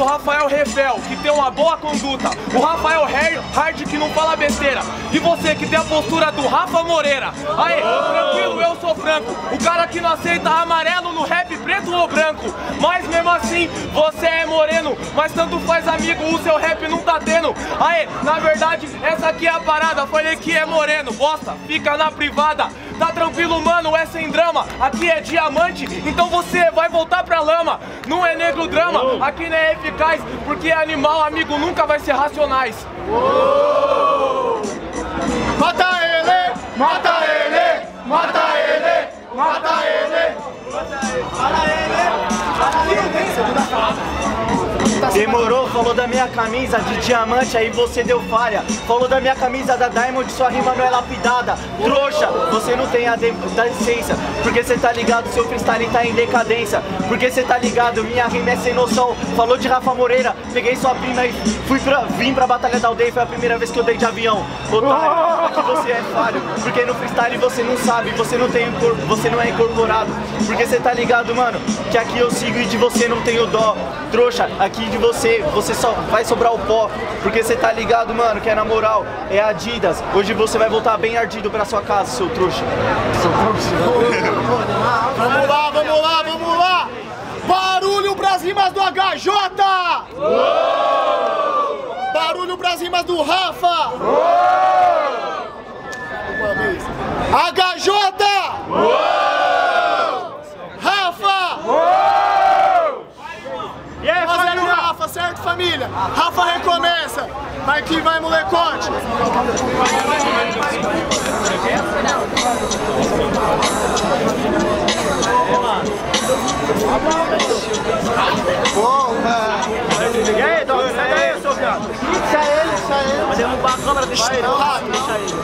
o Rafael Refel, que tem uma boa conduta. O Rafael Hard, que não fala besteira. E você que tem a postura do Rafa Moreira. Aê, tranquilo, eu sou franco. O cara que não aceita amarelo no rap preto ou branco. Mas mesmo assim, você é moreno. Mas tanto faz amigo, o seu rap não tá tendo. Aê, na verdade, essa aqui é a parada. Falei que é moreno. Bosta, fica na privada. Tá tranquilo, mano, é sem drama. Aqui é diamante, então você vai voltar pra lama. Não é negro drama, aqui não é eficaz. Porque animal, amigo, nunca vai ser racionais. Mata ele! Mata ele! Mata ele! Mata ele! Mata ele! Segunda fase. Demorou, falou da minha camisa de diamante, aí você deu falha. Falou da minha camisa da Diamond, sua rima não é lapidada. Trouxa, você não tem a de da licença. Porque você tá ligado, seu freestyle tá em decadência. Porque você tá ligado, minha rima é sem noção. Falou de Rafa Moreira, peguei sua prima e fui pra, vim pra Batalha da Aldeia. Foi a primeira vez que eu dei de avião. Otário, aqui você é falho. Porque no freestyle você não sabe, você não tem você não é incorporado. Porque você tá ligado, mano, que aqui eu sigo e de você não tenho dó. Trouxa, aqui de você, você só vai sobrar o pó, porque você tá ligado, mano, que é na moral, é Adidas. Hoje você vai voltar bem ardido pra sua casa, seu trouxa. Seu trouxa. vamos lá, vamos lá, vamos lá! Barulho pras rimas do HJ! Uou! Barulho pras rimas do Rafa! Uou! Uma vez. HJ! Uou! Certo, família? Rafa recomeça. Vai que vai, molecote. Porra! Aí. Deixa ele, deixa ele. Vai derrubar câmera, deixa ele. Deixa.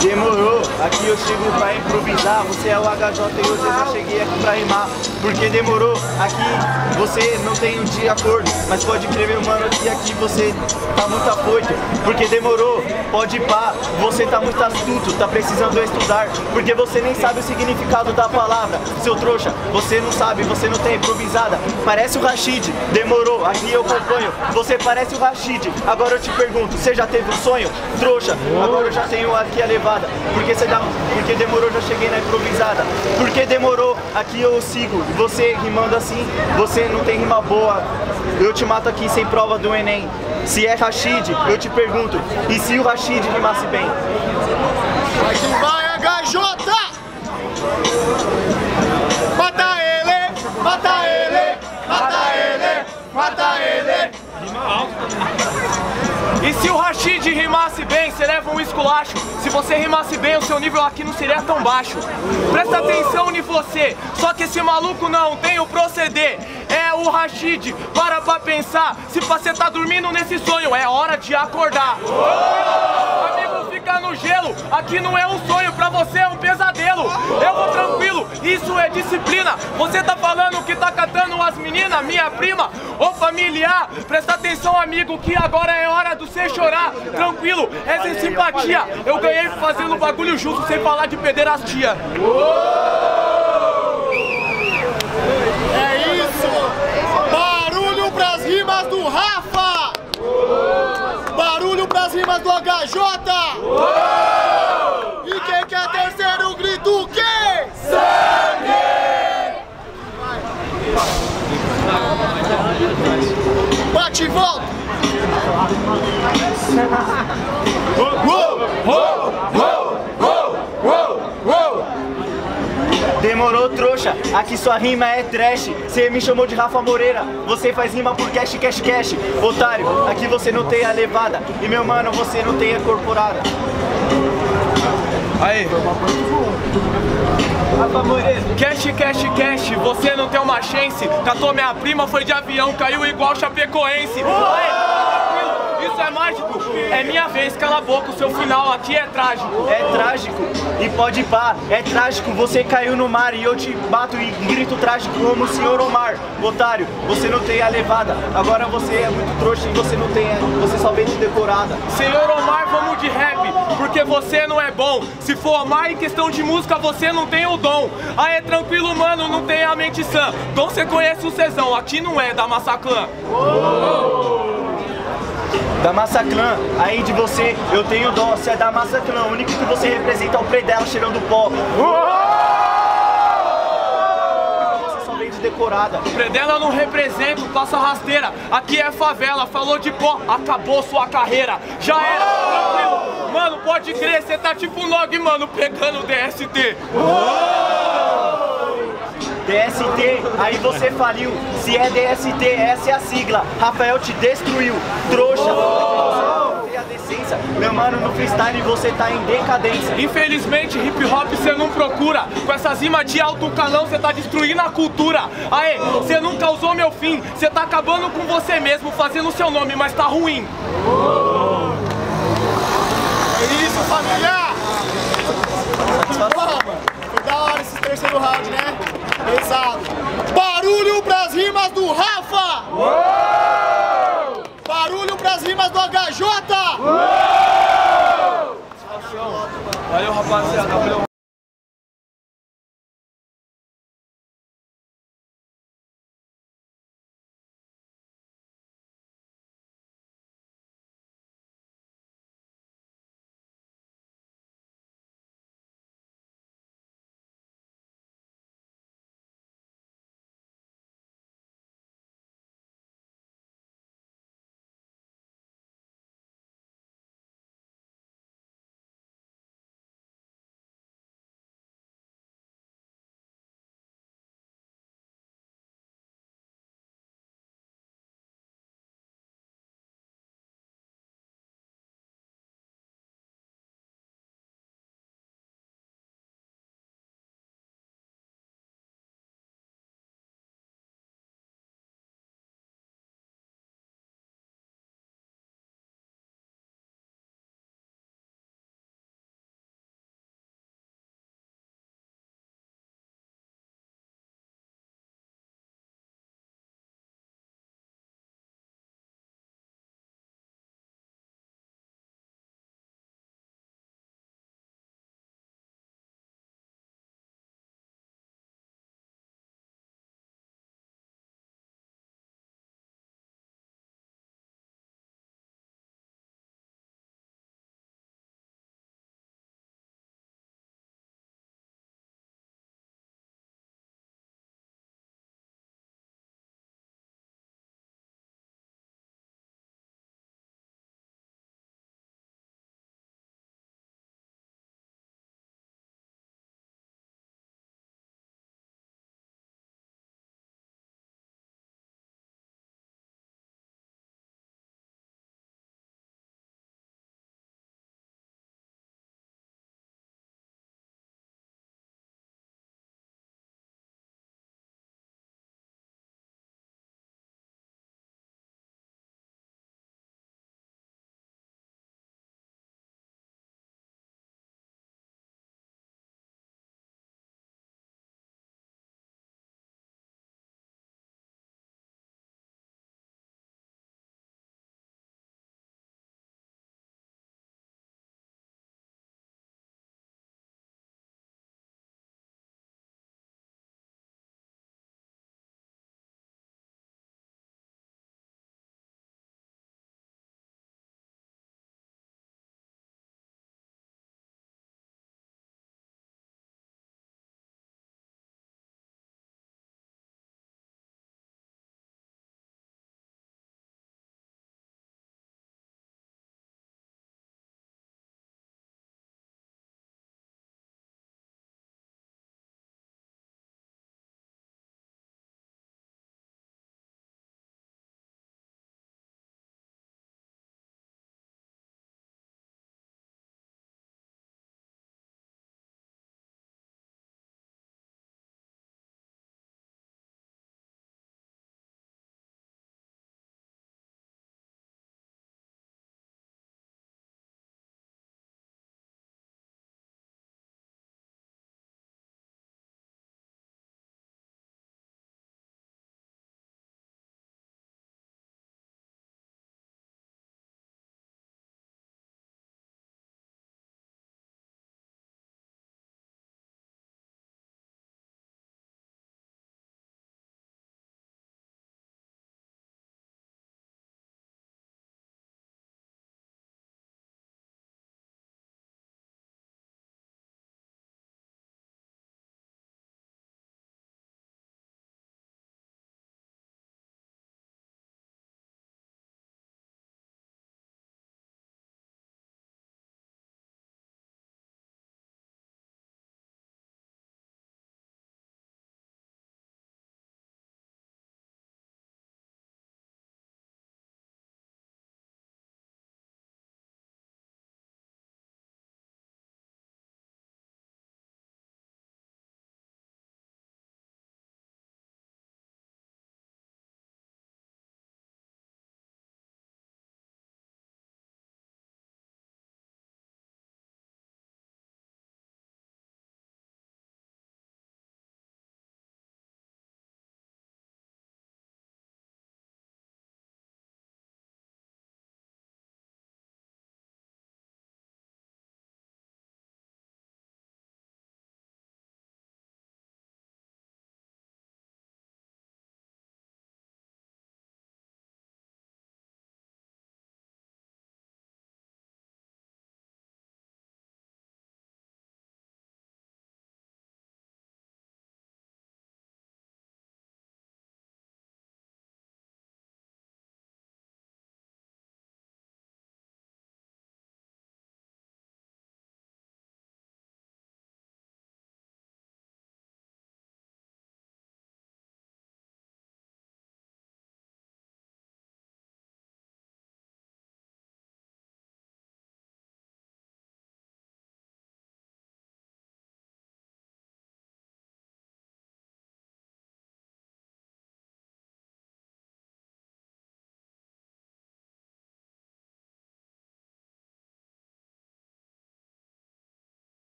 Demorou, aqui eu chego pra improvisar, você é o HJ e eu já cheguei aqui pra rimar Porque demorou, aqui você não tem um de acordo Mas pode crer meu mano que aqui você tá muito afoito Porque demorou, pode pá, você tá muito astuto, tá precisando estudar Porque você nem sabe o significado da palavra. Seu trouxa, você não sabe, você não tem improvisada. Parece o Rashid, demorou, aqui eu acompanho. Você parece o Rashid, agora eu te pergunto, você já teve um sonho? Trouxa, agora eu já tenho aqui a levada. Porque você dá, porque demorou, já cheguei na improvisada. Porque demorou, aqui eu sigo. Você rimando assim, você não tem rima boa. Eu te mato aqui sem prova do Enem. Se é Rashid, eu te pergunto, e se o Rashid rimasse bem? Vai que vai, HJ! Mata ele, mata ele, mata ele, mata ele! Rima alta. E se o Rashid rimasse bem, você leva um esculacho. Se você rimasse bem, o seu nível aqui não seria tão baixo. Presta atenção em você, só que esse maluco não tem o proceder. É o Rashid, para pra pensar. Se você tá dormindo nesse sonho, é hora de acordar. No gelo. Aqui não é um sonho, pra você é um pesadelo. Eu vou tranquilo, isso é disciplina. Você tá falando que tá catando as meninas, minha prima ou familiar. Presta atenção, amigo, que agora é hora do você chorar. Tranquilo, essa é simpatia. Eu ganhei fazendo bagulho justo, sem falar de pederastia. É isso! Barulho pras rimas do Rafa! Pras rimas do HJ! E quem quer terceiro grito o quê? Sangue! Bate e volta! Demorou, trouxa. Aqui sua rima é trash. Você me chamou de Rafa Moreira. Você faz rima por cash, cash, cash. Otário, aqui você não tem a levada. E meu mano, você não tem a corporada. Aí. Rafa Moreira. Cash, cash, cash. Você não tem uma chance. Catou minha prima, foi de avião, caiu igual Chapecoense. Aí isso é mágico. É minha vez, cala a boca, o seu final aqui é trágico. É trágico, e pode pá, é trágico. Você caiu no mar e eu te bato e grito trágico como o senhor Omar. Otário, você não tem a levada. Agora você é muito trouxa e você não tem, você só vem de decorada. Senhor Omar, vamos de rap, porque você não é bom. Se for Omar em questão de música, você não tem o dom. Aí é tranquilo, mano mano, não tem a mente sã. Então você conhece o Cezão, aqui não é da Massaclã. Da Massa Clã, aí de você eu tenho dó, você é da Massa Clã, o único que você representa é o Predela cheirando pó. Você só decorada. Predela não representa, passa rasteira. Aqui é favela, falou de pó, acabou sua carreira. Já era, tranquilo. Mano, pode crer, cê tá tipo log, mano, pegando DST. DST, aí você faliu. Se é DST, essa é a sigla. Rafael te destruiu, trouxa. Você tem a decência. Meu mano, no freestyle você tá em decadência. Infelizmente, hip hop você não procura. Com essas rimas de alto calão, você tá destruindo a cultura. Aê, você não causou meu fim. Você tá acabando com você mesmo, fazendo seu nome, mas tá ruim. É isso, família! Porra, mano. Foi da hora esse terceiro round, né? Pesado. Barulho pras rimas do Rafa! Barulho pras rimas do HJ! Valeu, rapaziada. Valeu,